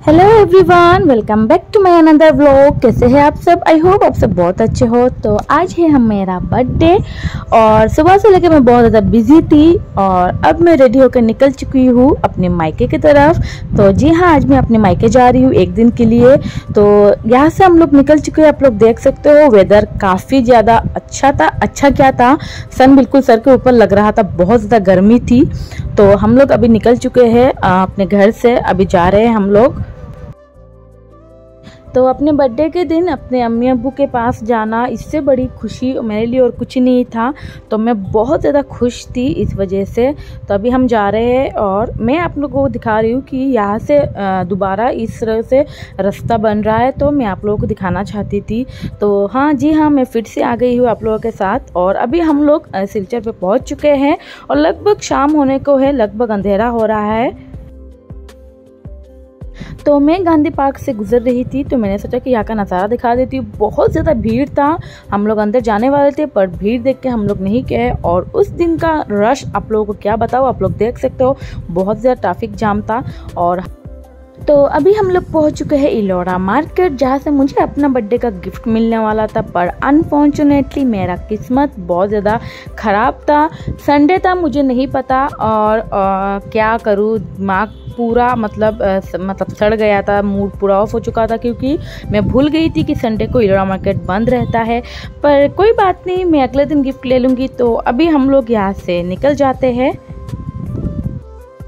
Hello everyone welcome back to my another vlog कैसे हैं आप सब? आई होप आप सब बहुत अच्छे हो। तो आज है हम मेरा बर्थडे और सुबह से लेकर मैं बहुत ज़्यादा बिज़ी थी और अब मैं रेडी होकर निकल चुकी हूँ अपने मायके की तरफ़। तो जी हाँ आज मैं अपने मायके जा रही हूँ एक दिन के लिए। तो यहाँ से हम लोग निकल चुके हैं। आप लोग देख सकते हो वेदर काफ़ी ज़्यादा अच्छा था अच्छा क्या था? सन बिल्कुल सर के ऊपर लग रहा था, बहुत ज़्यादा गर्मी थी। तो हम लोग अभी निकल चुके हैं अपने घर से। अभी जा रहे हैं हम लोग। तो अपने बर्थडे के दिन अपने अम्मी अबू के पास जाना इससे बड़ी खुशी मेरे लिए और कुछ नहीं था। तो मैं बहुत ज़्यादा खुश थी इस वजह से। तो अभी हम जा रहे हैं और मैं आप लोगों को दिखा रही हूँ कि यहाँ से दोबारा इस तरह से रास्ता बन रहा है तो मैं आप लोगों को दिखाना चाहती थी। तो हाँ जी हाँ मैं फिर से आ गई हूँ आप लोगों के साथ और अभी हम लोग सिलचर पर पहुँच चुके हैं और लगभग शाम होने को है, लगभग अंधेरा हो रहा है। तो मैं गांधी पार्क से गुजर रही थी तो मैंने सोचा कि यहाँ का नज़ारा दिखा देती हूँ। बहुत ज़्यादा भीड़ था, हम लोग अंदर जाने वाले थे, पर भीड़ देख के हम लोग नहीं गए। और उस दिन का रश, आप लोगों को क्या बताओ आप लोग देख सकते हो, बहुत ज़्यादा ट्रैफ़िक जाम था और तो अभी हम लोग पहुँच चुके हैं इलोरा मार्केट जहाँ से मुझे अपना बर्थडे का गिफ्ट मिलने वाला था। पर अनफॉर्चुनेटली मेरा किस्मत बहुत ज़्यादा ख़राब था। संडे था मुझे नहीं पता। और आ, क्या करूँ? दिमाग पूरा मतलब आ, मतलब सड़ गया था। मूड पूरा ऑफ़ हो चुका था क्योंकि मैं भूल गई थी कि संडे को इलोरा मार्केट बंद रहता है। पर कोई बात नहीं मैं अगले दिन गिफ्ट ले लूँगी। तो अभी हम लोग यहाँ से निकल जाते हैं।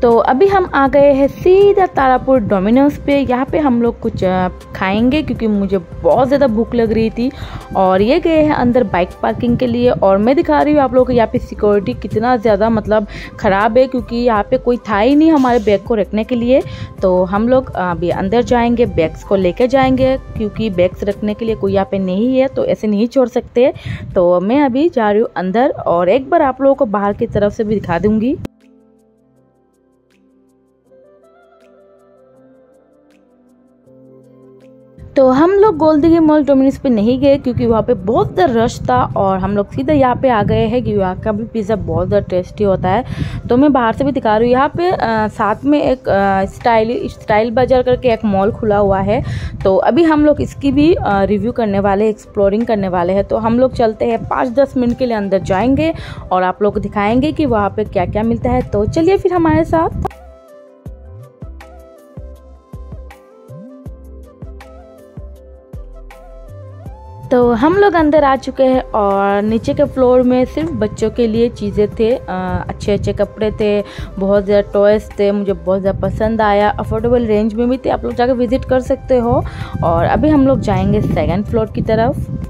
तो अभी हम आ गए हैं सीधा तारापुर डोमिनोज पे। यहाँ पे हम लोग कुछ खाएँगे क्योंकि मुझे बहुत ज़्यादा भूख लग रही थी। और ये गए हैं अंदर बाइक पार्किंग के लिए। और मैं दिखा रही हूँ आप लोगों को यहाँ पे सिक्योरिटी कितना ज़्यादा मतलब ख़राब है क्योंकि यहाँ पे कोई था ही नहीं हमारे बैग को रखने के लिए। तो हम लोग अभी अंदर जाएँगे, बैग्स को लेकर जाएँगे क्योंकि बैग्स रखने के लिए कोई यहाँ पे नहीं है तो ऐसे नहीं छोड़ सकते। तो मैं अभी जा रही हूँ अंदर और एक बार आप लोगों को बाहर की तरफ़ से भी दिखा दूँगी। तो हम लोग गोल्दी मॉल डोमिनस पे नहीं गए क्योंकि वहाँ पे बहुत रश था और हम लोग सीधा यहाँ पे आ गए हैं कि यहाँ का भी पिज़्ज़ा बहुत ज़्यादा टेस्टी होता है। तो मैं बाहर से भी दिखा रही हूँ। यहाँ पे आ, साथ में एक स्टाइल स्टाइल बाज़ार करके एक मॉल खुला हुआ है। तो अभी हम लोग इसकी भी आ, रिव्यू करने वाले एक्सप्लोरिंग करने वाले हैं। तो हम लोग चलते हैं पाँच दस मिनट के लिए अंदर जाएँगे और आप लोग दिखाएँगे कि वहाँ पर क्या क्या मिलता है। तो चलिए फिर हमारे साथ। तो हम लोग अंदर आ चुके हैं और नीचे के फ्लोर में सिर्फ़ बच्चों के लिए चीज़ें थे अच्छे अच्छे कपड़े थे, बहुत ज़्यादा टॉयस थे, मुझे बहुत ज़्यादा पसंद आया। अफोर्डेबल रेंज में भी थे, आप लोग जाकर विज़िट कर सकते हो। और अभी हम लोग जाएँगे सेकेंड फ्लोर की तरफ़।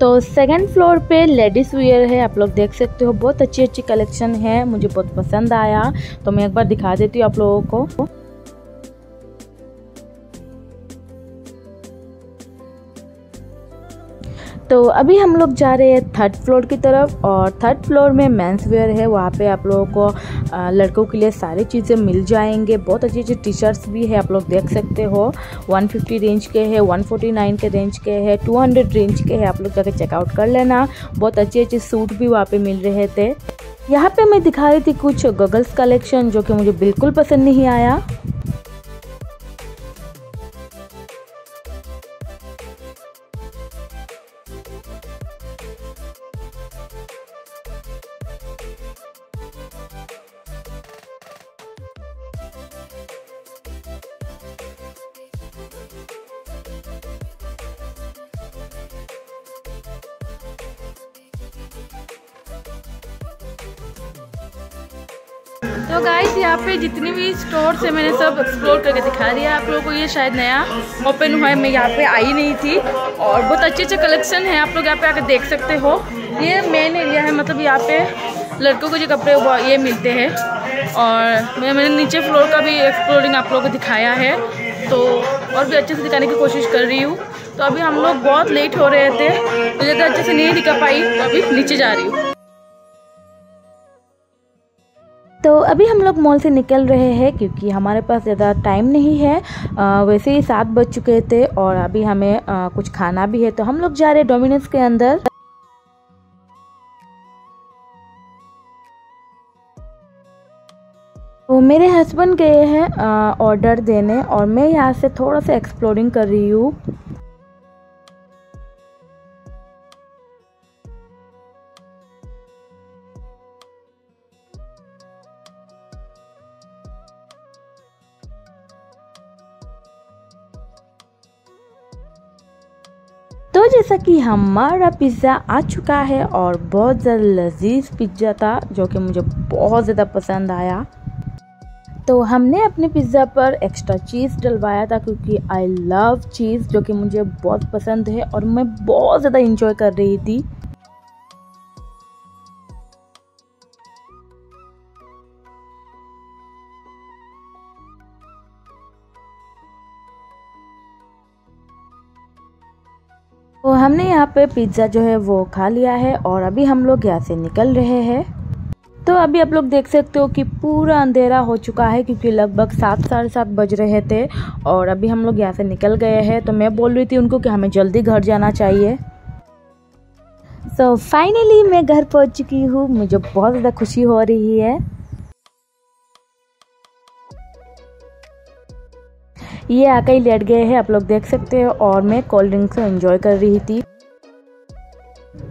तो सेकंड फ्लोर पे लेडीज़ वेयर है, आप लोग देख सकते हो। बहुत अच्छी अच्छी कलेक्शन है, मुझे बहुत पसंद आया। तो मैं एक बार दिखा देती हूँ आप लोगों को। तो अभी हम लोग जा रहे हैं थर्ड फ्लोर की तरफ़ और थर्ड फ्लोर में मेंस वेयर है। वहाँ पे आप लोगों को लड़कों के लिए सारी चीज़ें मिल जाएँगे। बहुत अच्छी अच्छी टी शर्ट्स भी है, आप लोग देख सकते हो। 150 रेंज के है 149 के रेंज के है 200 रेंज के है। आप लोग जाकर चेकआउट कर लेना। बहुत अच्छे अच्छे सूट भी वहाँ पर मिल रहे थे। यहाँ पे मैं दिखा रही थी कुछ गगल्स कलेक्शन जो कि मुझे बिल्कुल पसंद नहीं आया। गाइस यहाँ पे जितने भी स्टोर है, मैंने सब एक्सप्लोर करके दिखा दिया आप लोगों को। ये शायद नया ओपन हुआ है, मैं यहाँ पे आई नहीं थी। और बहुत अच्छे अच्छे कलेक्शन है, आप लोग यहाँ पे आकर देख सकते हो। ये मेन एरिया है मतलब यहाँ पे लड़कों के जो कपड़े ये मिलते हैं। और मैं, मैंने नीचे फ्लोर का भी एक्सप्लोरिंग आप लोगों को दिखाया है। तो और भी अच्छे से दिखाने की कोशिश कर रही हूँ। तो अभी हम लोग बहुत लेट हो रहे थे तो ज़्यादा अच्छे से नहीं दिखा पाई तो अभी नीचे जा रही हूँ। अभी हम लोग मॉल से निकल रहे हैं क्योंकि हमारे पास ज़्यादा टाइम नहीं है। आ, वैसे ही सात बज चुके थे और अभी हमें आ, कुछ खाना भी है। तो हम लोग जा रहे हैं डोमिनोज के अंदर। तो मेरे हस्बैंड गए हैं ऑर्डर देने और मैं यहाँ से थोड़ा सा एक्सप्लोरिंग कर रही हूँ। तो जैसा कि हमारा पिज़्ज़ा आ चुका है और बहुत ज़्यादा लजीज पिज़्ज़ा था, जो कि मुझे बहुत ज़्यादा पसंद आया। तो हमने अपने पिज़्ज़ा पर एक्स्ट्रा चीज़ डलवाया था क्योंकि आई लव चीज़ जो कि मुझे बहुत पसंद है और मैं बहुत ज़्यादा इंजॉय कर रही थी। तो हमने यहाँ पे पिज़्ज़ा जो है वो खा लिया है और अभी हम लोग यहाँ से निकल रहे हैं। तो अभी आप लोग देख सकते हो कि पूरा अंधेरा हो चुका है क्योंकि लगभग सात साढ़े सात बज रहे थे और अभी हम लोग यहाँ से निकल गए हैं। तो मैं बोल रही थी उनको कि हमें जल्दी घर जाना चाहिए। सो so, फाइनली मैं घर पहुँच चुकी हूँ। मुझे बहुत ज़्यादा खुशी हो रही है। ये आके ही लेट गए हैं, आप लोग देख सकते हो, और मैं कोल्ड ड्रिंक से एंजॉय कर रही थी।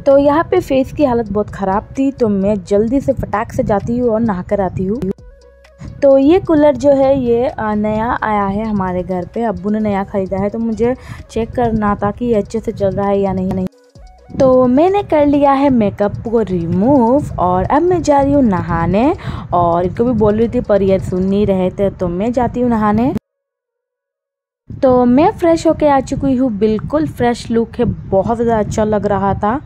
तो यहाँ पे फेस की हालत बहुत ख़राब थी तो मैं जल्दी से फटाक से जाती हूँ और नहा कर आती हूँ। तो ये कूलर जो है, ये नया आया है हमारे घर पे। अबू ने नया ख़रीदा है तो मुझे चेक करना था कि ये अच्छे से चल रहा है या नहीं नहीं। तो मैंने कर लिया है मेकअप को रिमूव और अब मैं जा रही हूँ नहाने, और इनको भी बोल रही थी, पर ये सुन नहीं रहे थे तो मैं जाती हूँ नहाने। तो मैं फ्रेश होके आ चुकी हूँ। बिल्कुल फ्रेश लुक है। बहुत ज़्यादा अच्छा लग रहा था।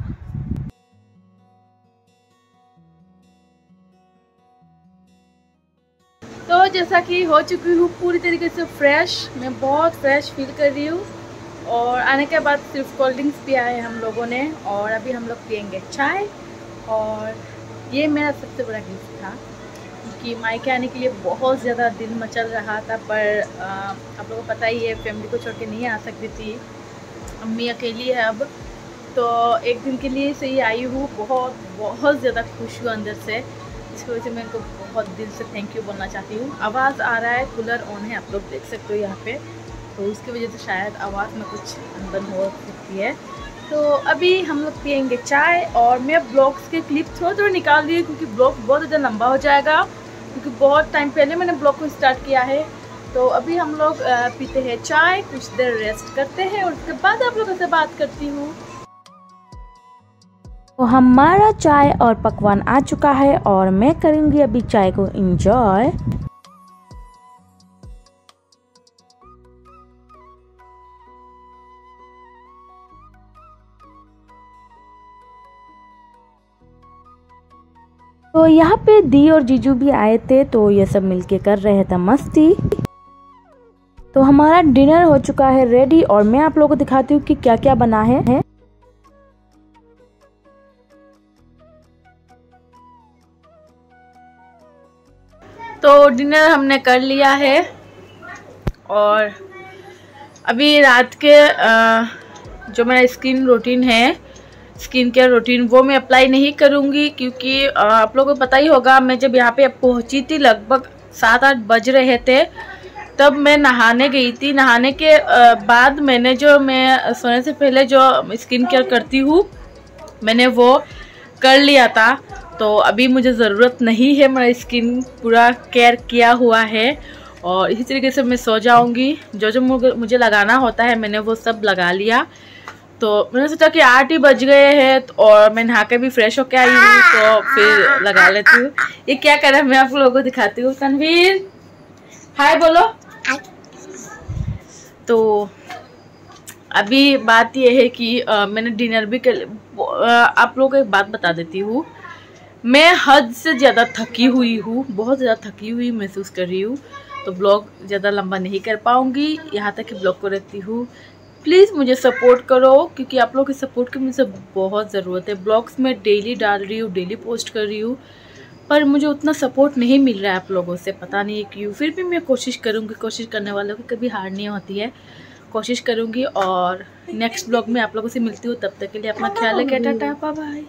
तो जैसा कि हो चुकी हूँ पूरी तरीके से फ्रेश मैं बहुत फ्रेश फील कर रही हूँ। और आने के बाद सिर्फ़ कोल्ड ड्रिंक्स पिया है हम लोगों ने। और अभी हम लोग पियेंगे चाय। और ये मेरा सबसे बड़ा गिफ्ट था। क्योंकि मायके आने के लिए बहुत ज़्यादा दिल मचल रहा था, पर आप लोगों को पता ही है फैमिली को छोड़ के नहीं आ सकती थी। अम्मी अकेली है अब तो एक दिन के लिए से ही आई हूँ। बहुत बहुत ज़्यादा खुश हूँ अंदर से। इसकी वजह से मैं इनको बहुत दिल से थैंक यू बोलना चाहती हूँ। आवाज़ आ रहा है कूलर ऑन है, आप लोग देख सकते हो यहाँ पे। तो उसकी वजह से शायद आवाज़ में कुछ अनबन हो सकती है। तो अभी हम लोग पियेंगे चाय और मैं ब्लॉग्स के क्लिप थोड़ा थोड़ा निकाल दी क्योंकि ब्लॉग बहुत ज़्यादा लंबा हो जाएगा, क्योंकि बहुत टाइम पहले मैंने ब्लॉग को स्टार्ट किया है। तो अभी हम लोग पीते हैं चाय, कुछ देर रेस्ट करते हैं और उसके बाद आप लोगों से बात करती हूँ। तो हमारा चाय और पकवान आ चुका है और मैं करूँगी अभी चाय को इंजॉय तो यहाँ पे दी और जीजू भी आए थे तो ये सब मिलके कर रहे थे मस्ती। तो हमारा डिनर हो चुका है रेडी और मैं आप लोगों को दिखाती हूँ कि क्या क्या बना है, तो डिनर हमने कर लिया है और अभी रात के जो मेरा स्किन रूटीन है स्किन केयर रूटीन, वो मैं अप्लाई नहीं करूँगी क्योंकि आप लोगों को पता ही होगा, मैं जब यहाँ पे पहुँची थी लगभग सात आठ बज रहे थे, तब मैं नहाने गई थी। नहाने के बाद मैंने जो, मैं सोने से पहले जो स्किन केयर करती हूँ, मैंने वो कर लिया था। तो अभी मुझे ज़रूरत नहीं है, मेरा स्किन पूरा केयर किया हुआ है और इसी तरीके से मैं सो जाऊँगी। जो जो मुझे लगाना होता है, मैंने वो सब लगा लिया। तो मैंने सोचा कि आठ ही बज गए हैं तो और मैं नहा के भी फ्रेश होके आई हूँ तो फिर लगा लेती हूँ। ये क्या कर रहा है मैं आप लोगों को दिखाती हूँ। तनवीर हाय बोलो। तो अभी बात यह है कि आ, मैंने डिनर भी कर आप लोगों को एक बात बता देती हूँ। मैं हद से ज़्यादा थकी हुई हूँ बहुत ज़्यादा थकी हुई महसूस कर रही हूँ। तो ब्लॉग ज़्यादा लंबा नहीं कर पाऊँगी यहाँ तक कि ब्लॉग को रखती हूँ। प्लीज़ मुझे सपोर्ट करो क्योंकि आप लोग के सपोर्ट की मुझे बहुत ज़रूरत है। ब्लॉग्स में डेली डाल रही हूँ डेली पोस्ट कर रही हूँ पर मुझे उतना सपोर्ट नहीं मिल रहा है आप लोगों से पता नहीं क्यों। फिर भी मैं कोशिश करूँगी कोशिश करने वालों की कभी हार नहीं होती है। कोशिश करूँगी और नेक्स्ट ब्लॉग में आप लोगों से मिलती हूँ तब तक के लिए अपना ख्याल रखें टाटा बाय